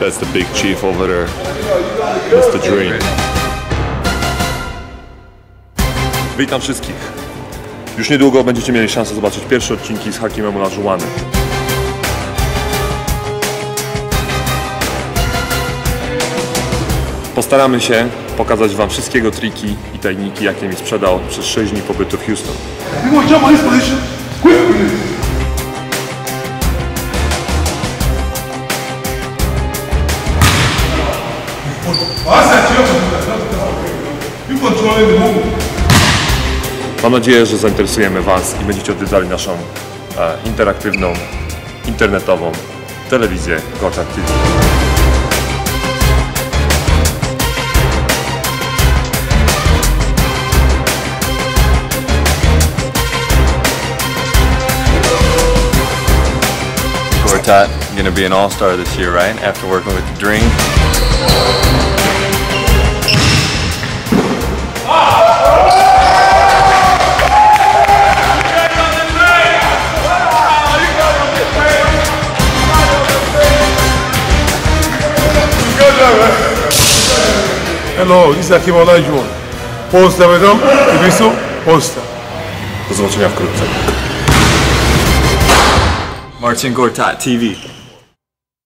That's the big chief over there. That's the dream. Witam wszystkich. Już niedługo będziecie mieli szansę zobaczyć pierwsze odcinki z Hakim Emularzu One. Postaramy się pokazać Wam wszystkiego triki i tajniki, jakie mi sprzedał przez 6 dni pobytu w Houston. Mam nadzieję, że zainteresujemy Was i będziecie odwiedzali naszą e, interaktywną, internetową telewizję Gorczak TV. Gortat gonna be an all-star this year, right? After working with the Dream. Hello, this is Akim Olajuwon. Posta Medom, Ibisu, Posta. Zolciak Krótce. Marcin Gortat, TV.